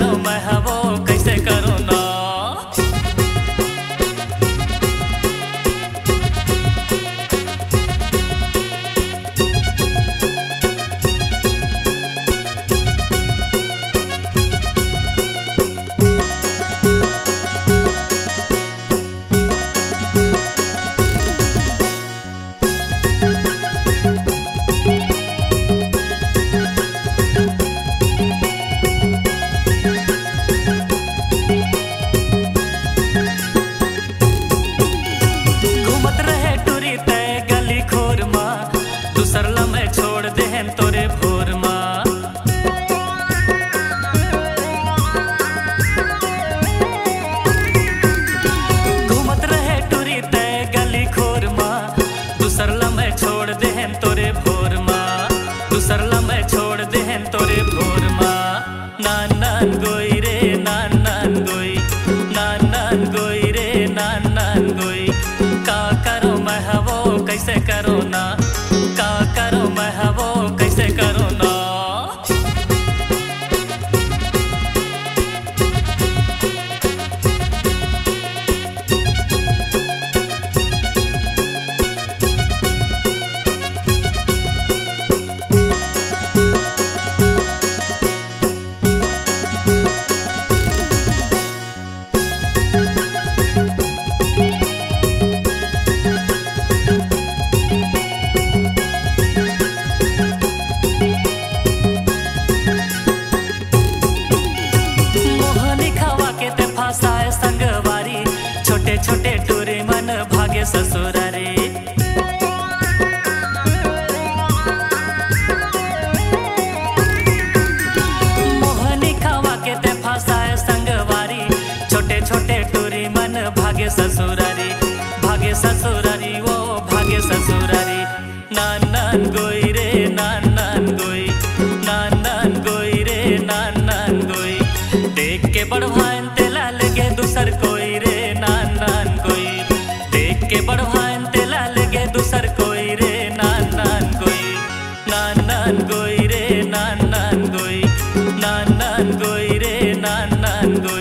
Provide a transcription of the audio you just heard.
quiero, me jabón. and good. ससुरारी भाग्य ससुरारी वो भाग्य ससुरारी नान नान गोई रे नान नान गोई नान नान गोई रे नान नान गोई देख के बड़वान तेला लगे दूसर कोई रे नान नान कोई देख के बड़वान तेला गे दूसर कोई रे नान नान कोई नान नान गोई रे नान नान गोई नान नान गोई रे नान नान गोई